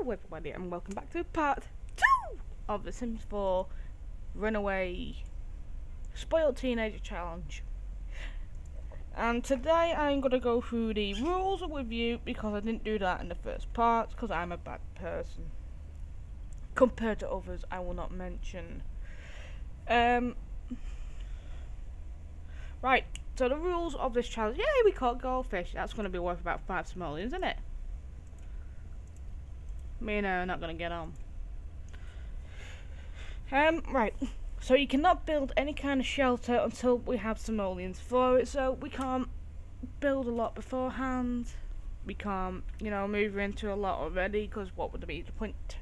Hello everybody and welcome back to part 2 of The Sims 4 Runaway Spoiled Teenager Challenge. And today I'm going to go through the rules with you because I didn't do that in the first part because I'm a bad person. Compared to others I will not mention. Um, right, so the rules of this challenge. Yay, we caught goldfish. That's going to be worth about 5 simoleons, isn't it? Me and her are not going to get on. Um, right. So you cannot build any kind of shelter until we have simoleons for it. So we can't build a lot beforehand. We can't, you know, move into a lot already because what would be the point?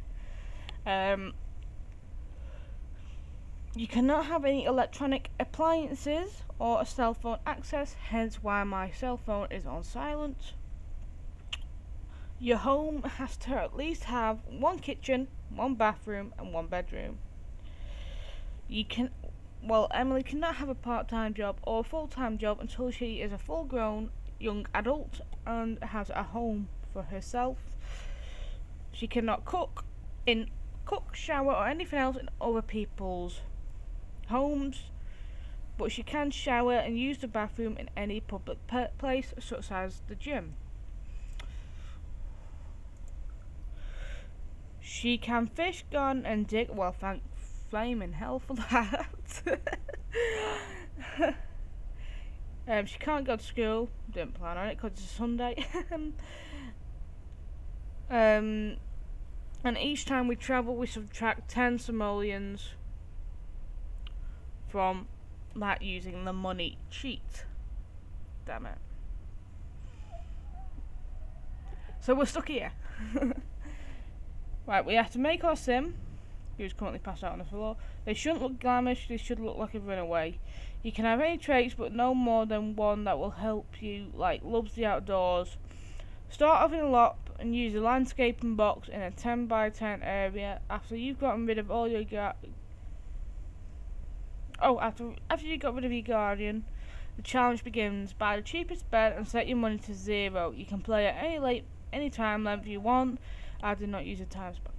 Um, you cannot have any electronic appliances or a cell phone access, hence why my cell phone is on silent. Your home has to at least have one kitchen, one bathroom, and one bedroom. You can, well, Emily cannot have a part-time job or a full-time job until she is a full-grown young adult and has a home for herself. She cannot cook in cook, shower, or anything else in other people's homes, but she can shower and use the bathroom in any public place, such as the gym. She can fish, gun, and dig. Well, thank flame flaming hell for that. um, she can't go to school. Didn't plan on it because it's a Sunday. um, and each time we travel, we subtract 10 simoleons from that using the money cheat. Damn it. So we're stuck here. Right, we have to make our sim, who's currently passed out on the floor. They shouldn't look glamorous, they should look like a runaway. You can have any traits, but no more than one that will help you, like loves the outdoors. Start off in a lot and use a landscaping box in a 10 by 10 area. After you've gotten rid of all your Oh, after after you got rid of your guardian, the challenge begins. Buy the cheapest bed and set your money to zero. You can play at any late any time length you want. I did not use a time span.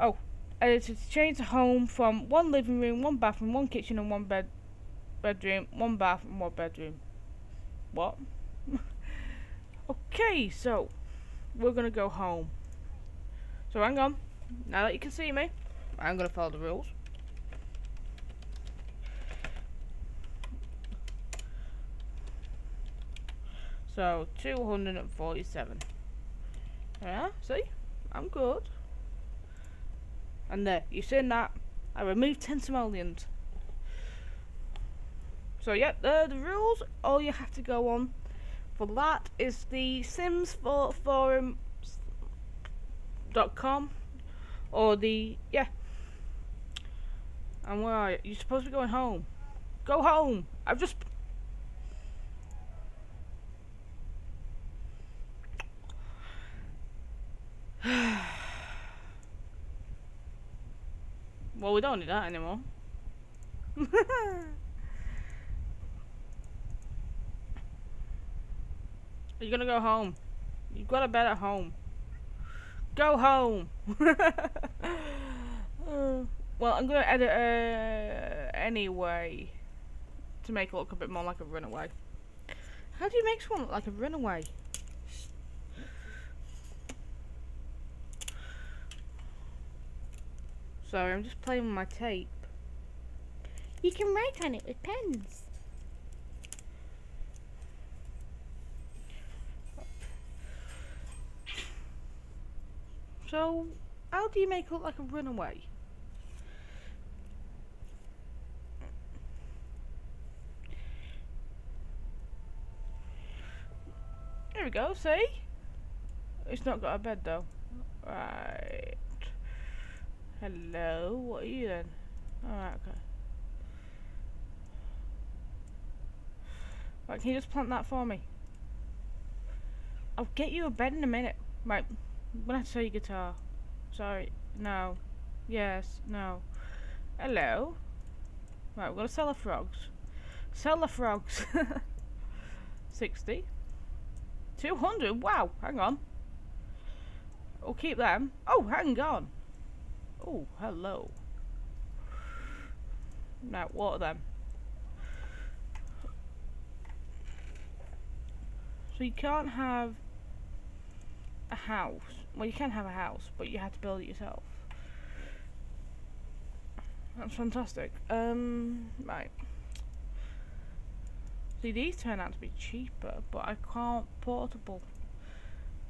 Oh, to change home from one living room, one bathroom, one kitchen, and one bed bedroom, one bath, and one bedroom. What? okay, so we're gonna go home. So hang on. Now that you can see me, I'm gonna follow the rules. So 247. Yeah, see? I'm good. And uh, there, you seen that? I removed 10 simoleons. So yeah, the, the rules, all you have to go on for that is the Sims for Forum.com or the, yeah. And where are you? You're supposed to be going home. Go home! I've just well, we don't need that anymore. Are You're gonna go home. You've got a bed at home. Go home! well, I'm gonna edit uh, anyway to make it look a bit more like a runaway. How do you make someone look like a runaway? Sorry, I'm just playing with my tape. You can write on it with pens. So, how do you make it look like a runaway? There we go, see? It's not got a bed though. Right. Hello, what are you then? Alright, okay. Right, can you just plant that for me? I'll get you a bed in a minute. Right, I'm gonna have to sell your guitar. Sorry, no. Yes, no. Hello? Right, we're gonna sell the frogs. Sell the frogs. 60. 200? Wow, hang on. We'll keep them. Oh, hang on. Oh, hello. Now, what are them? So you can't have a house. Well, you can have a house, but you have to build it yourself. That's fantastic. Um, right. See, these turn out to be cheaper, but I can't portable.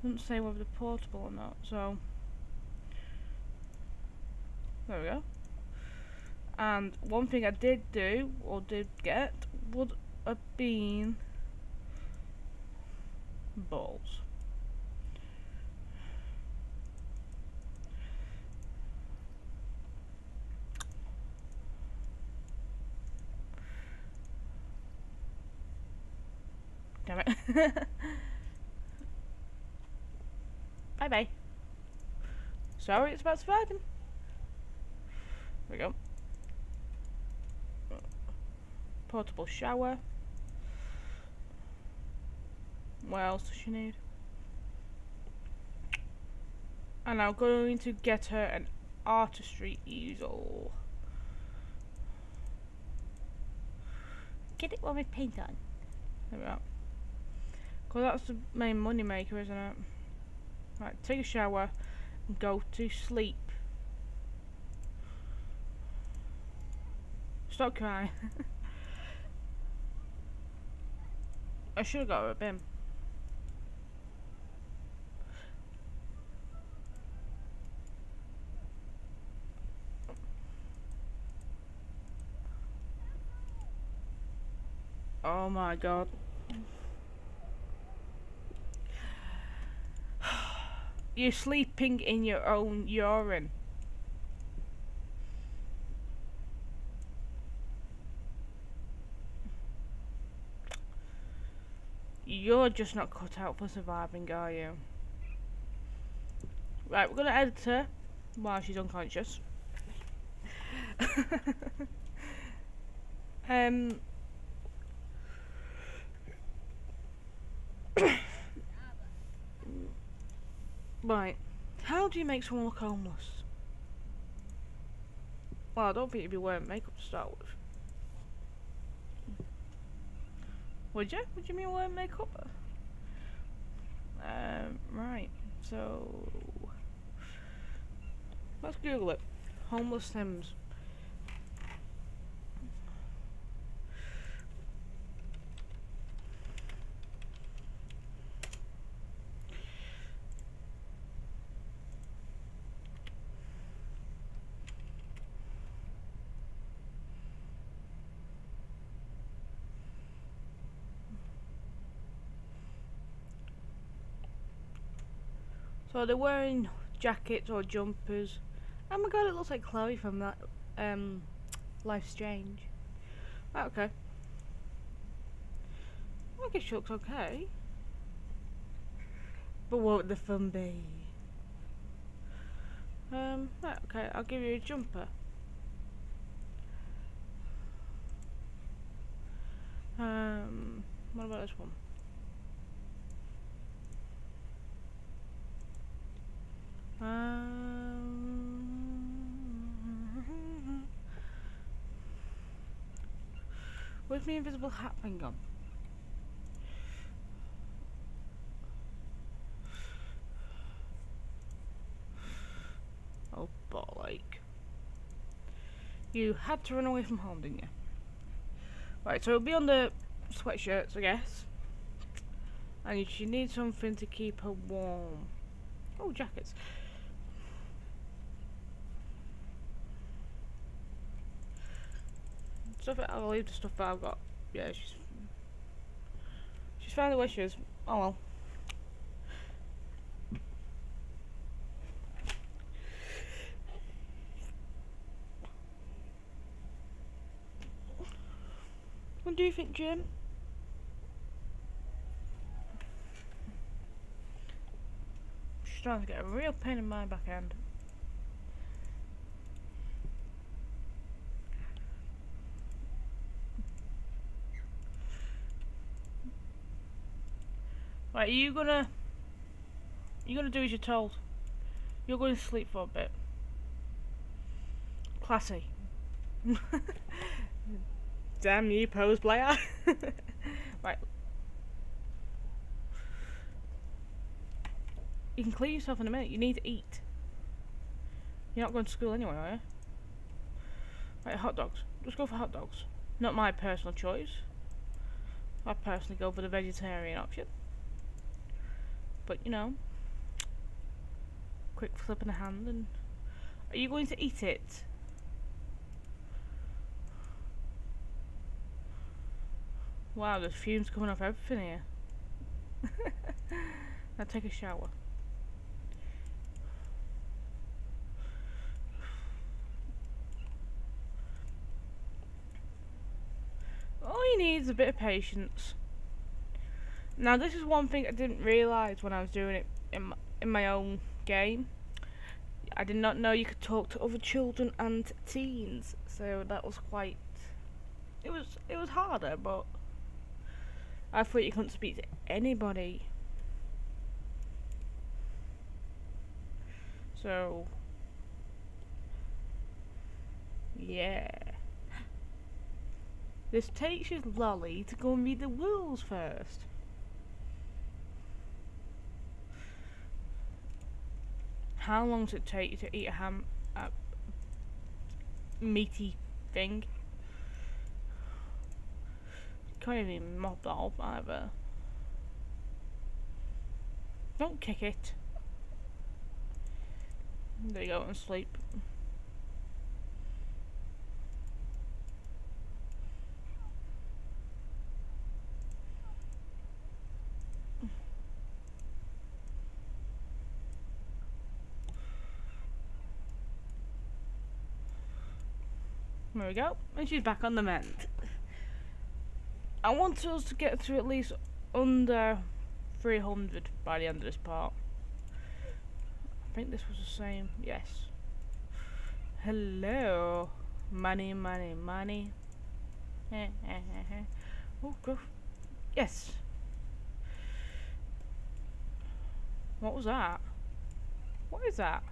Doesn't say whether they're portable or not, so there we go. And one thing I did do or did get would have been balls. Damn it. bye bye. Sorry, it's about surviving. There we go. Portable shower. What else does she need? And I'm going to get her an artistry easel. Get it with paint on. There we go. Because that's the main money maker, isn't it? Right, take a shower and go to sleep. Stop crying. I should have got her a bin. Oh my god. You're sleeping in your own urine. You're just not cut out for surviving, are you? Right, we're gonna edit her while she's unconscious. um. right, how do you make someone look homeless? Well, I don't think you'd be wearing makeup to start with. Would you? Would you mean wearing makeup? Um, right. So let's Google it. Homeless Sims. So they're wearing jackets or jumpers. Oh my god, it looks like Chloe from that um, Life Strange. Okay. I guess she looks okay. But what would the fun be? Um, right, okay, I'll give you a jumper. Um, what about this one? Where's my invisible hat thing gone? Oh, but like, You had to run away from home, didn't you? Right, so it'll be on the sweatshirts, I guess. And she needs something to keep her warm. Oh, jackets. Stuff I'll leave the stuff that I've got. Yeah, she's she's found the wishes. Oh well. What do you think, Jim? She's trying to get a real pain in my back end. Right, are you gonna... you gonna do as you're told? You're going to sleep for a bit. Classy. Damn you, pose player. right. You can clean yourself in a minute. You need to eat. You're not going to school anyway, are you? Right, hot dogs. Just go for hot dogs. Not my personal choice. I personally go for the vegetarian option. But, you know, quick flip in the hand and... Are you going to eat it? Wow, there's fumes coming off everything here. now take a shower. All you need is a bit of patience. Now this is one thing I didn't realise when I was doing it in my, in my own game. I did not know you could talk to other children and teens, so that was quite. It was it was harder, but I thought you couldn't speak to anybody. So yeah. This takes you lolly to go and read the rules first. How long does it take you to eat a ham, a meaty thing? Can't even mop that up either. Don't kick it. There you go and sleep. There we go. And she's back on the mend. I want us to get through at least under 300 by the end of this part. I think this was the same. Yes. Hello. Money, money, money. oh, go. Yes. What was that? What is that?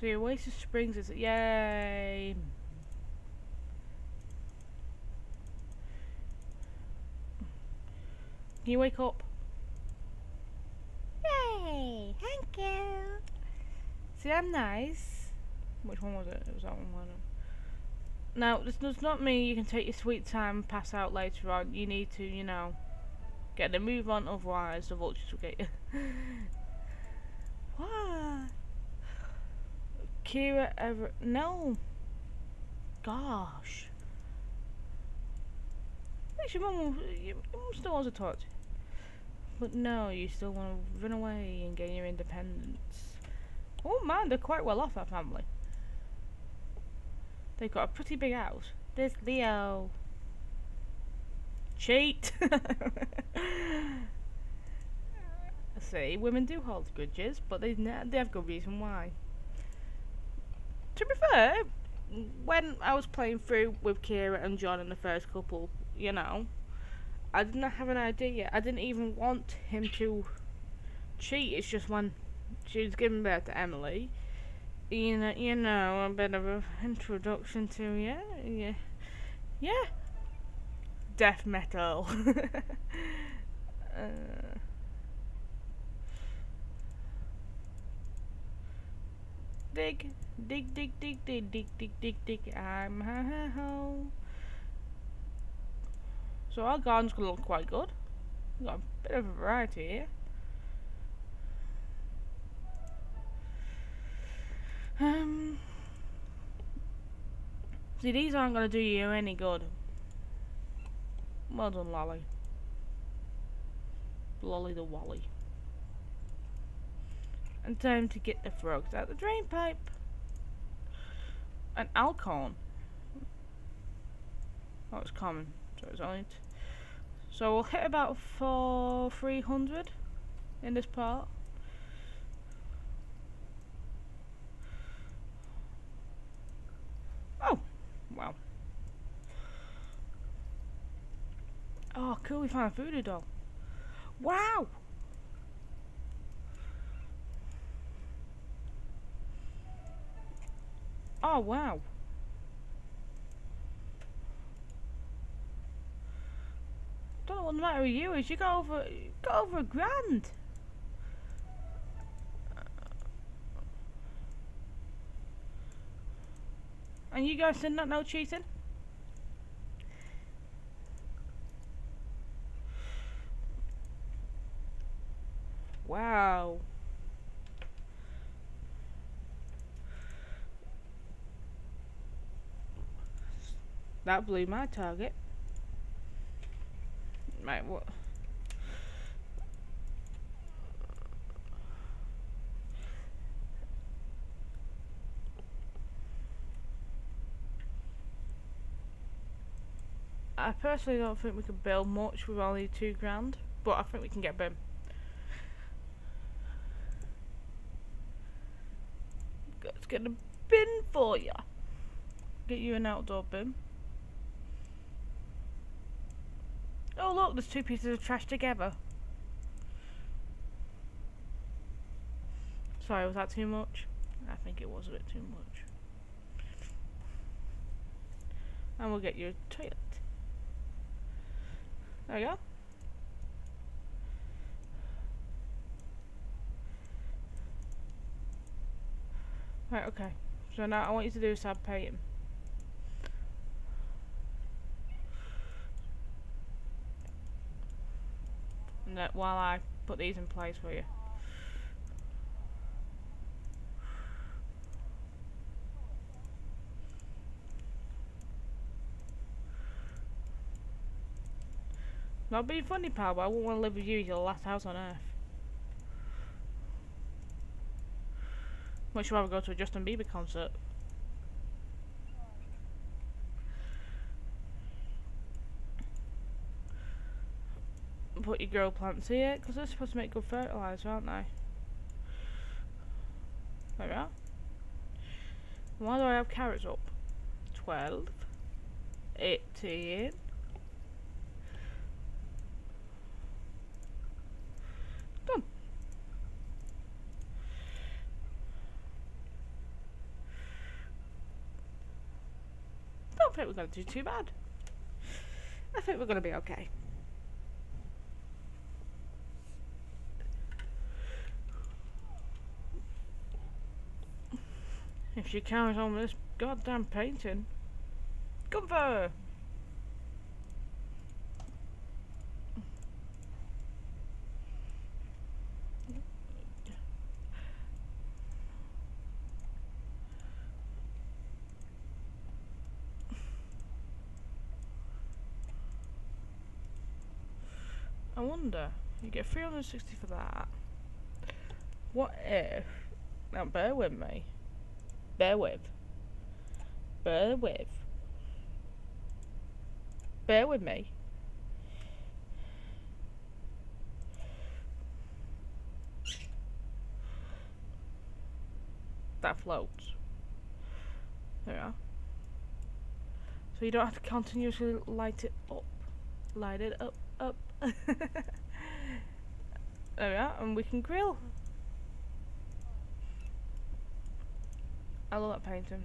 See, Oasis Springs is yay. Can you wake up? Yay! Thank you. See, I'm nice. Which one was it? It was that one. Wasn't it? Now, this does not mean you can take your sweet time and pass out later on. You need to, you know, get the move on, otherwise the vultures will get you. what? Kira ever. No. Gosh. At your mum, your mum still wants to talk. But no, you still want to run away and gain your independence. Oh man, they're quite well off, that family. They've got a pretty big house. There's Leo. Cheat! I see, women do hold grudges, but they, they have good reason why to be fair, when I was playing through with Kira and John in the first couple, you know, I didn't have an idea. I didn't even want him to cheat. It's just when she was giving birth to Emily, you know, you know, a bit of an introduction to yeah, yeah, yeah, death metal. uh, dig, dig, dig, dig, dig, dig, dig, dig, dig. I'm ha. So our garden's gonna look quite good. We've got a bit of a variety here. Um. See, these aren't gonna do you any good. Well done, Lolly. Lolly the Wally and time to get the frogs out the drain pipe. An alcorn. Oh, it's common, so it's only. so we'll hit about four, three hundred in this part. Oh, wow. Oh, cool, we found a voodoo doll. Wow! Oh, wow. Don't know what the matter with you is. You got over, got over a grand. And you guys did not know cheating? Wow. That blew my target. Right, what? I personally don't think we could build much with only two grand, but I think we can get BIM. Let's get a bin for you. Get you an outdoor bin. Oh look, there's two pieces of trash together. Sorry, was that too much? I think it was a bit too much. And we'll get you a toilet. There we go. Right, okay. So now I want you to do is start painting. And that while I put these in place for you. Not being funny, pal, but I wouldn't want to live with you. You're the last house on earth. Much rather go to a Justin Bieber concert. Put your grow plants here, because they're supposed to make good fertiliser, aren't they? There we are. Why do I have carrots up? 12, 18, Done. Don't think we're going to do too bad. I think we're going to be okay. If she carries on with this goddamn painting. Good for her. I wonder, you get 360 for that. What if, now bear with me, bear with, bear with, bear with me. That floats. There we are. So you don't have to continuously light it up. Light it up, up. there we are, and we can grill. I love that painting.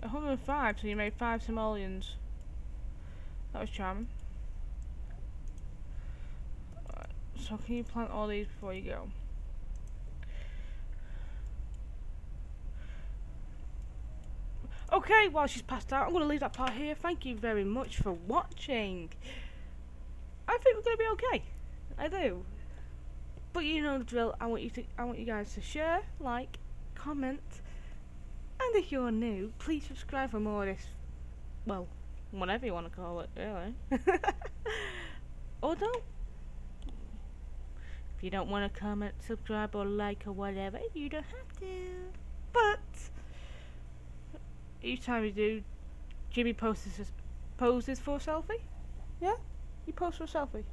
105, so you made five simoleons. That was charming. Right, so can you plant all these before you go? Okay, while she's passed out, I'm going to leave that part here. Thank you very much for watching. I think we're going to be okay. I do. But you know the drill. I want you to. I want you guys to share, like, comment, and if you're new, please subscribe for more of this. Well, whatever you want to call it, really. or don't. If you don't want to comment, subscribe, or like, or whatever, you don't have to. But each time you do, Jimmy poses poses for a selfie. Yeah, you pose for a selfie.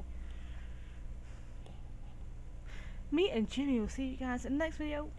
Me and Jimmy will see you guys in the next video.